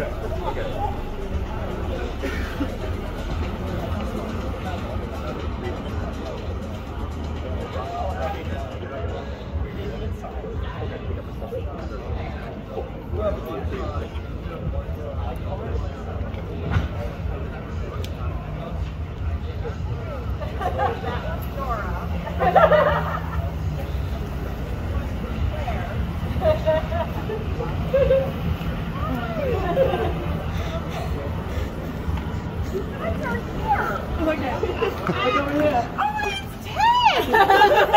Okay. Okay. Thank you. Oh over here! oh, it's 10!